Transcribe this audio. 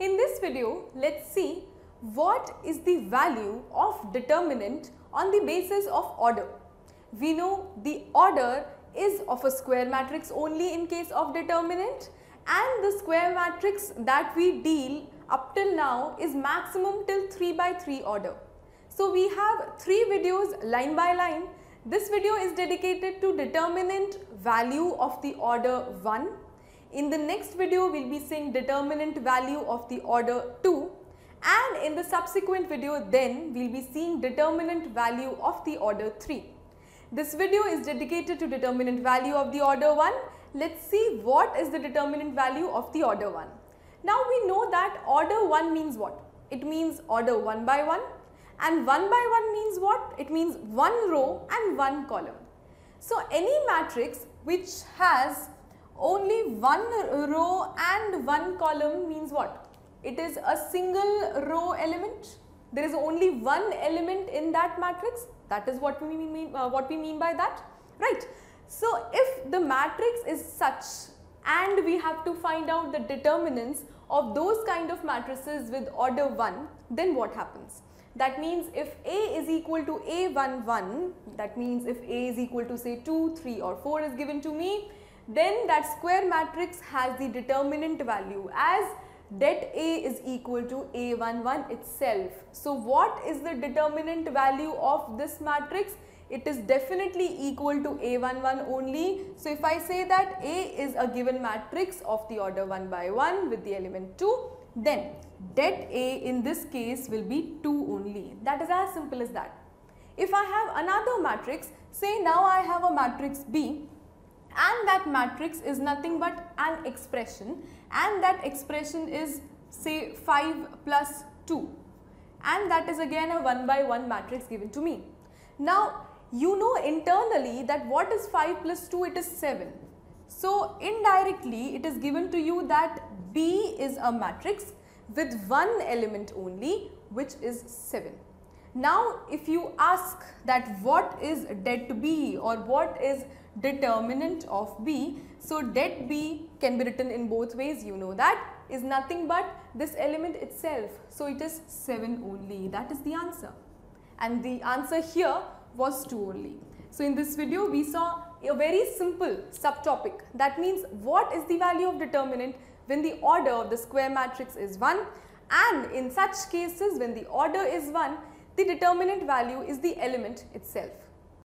In this video, let's see what is the value of determinant on the basis of order. We know the order is of a square matrix only in case of determinant and the square matrix that we deal up till now is maximum till 3 by 3 order. So we have three videos line by line. This video is dedicated to determinant value of the order 1. In the next video, we'll be seeing determinant value of the order 2 and in the subsequent video then we'll be seeing determinant value of the order 3. This video is dedicated to determinant value of the order 1. Let's see what is the determinant value of the order 1. Now we know that order 1 means what? It means order 1 by 1 and 1 by 1 means what? It means 1 row and 1 column. So any matrix which has only 1 row and 1 column means what? It is a single row element. There is only one element in that matrix. That is what we mean, uh, what we mean by that, right? So if the matrix is such and we have to find out the determinants of those kind of matrices with order 1, then what happens? That means if A is equal to A1, 1, that means if A is equal to say 2, 3 or 4 is given to me, then that square matrix has the determinant value as det A is equal to A11 itself. So what is the determinant value of this matrix? It is definitely equal to A11 only. So if I say that A is a given matrix of the order 1 by 1 with the element 2, then det A in this case will be 2 only. That is as simple as that. If I have another matrix, say now I have a matrix B and that matrix is nothing but an expression and that expression is say 5 plus 2 and that is again a 1 by 1 matrix given to me. Now you know internally that what is 5 plus 2 it is 7. So indirectly it is given to you that B is a matrix with one element only which is 7. Now if you ask that what is det B or what is determinant of B. So det B can be written in both ways you know that is nothing but this element itself. So it is 7 only that is the answer and the answer here was 2 only. So in this video we saw a very simple subtopic that means what is the value of determinant when the order of the square matrix is 1 and in such cases when the order is 1 the determinant value is the element itself.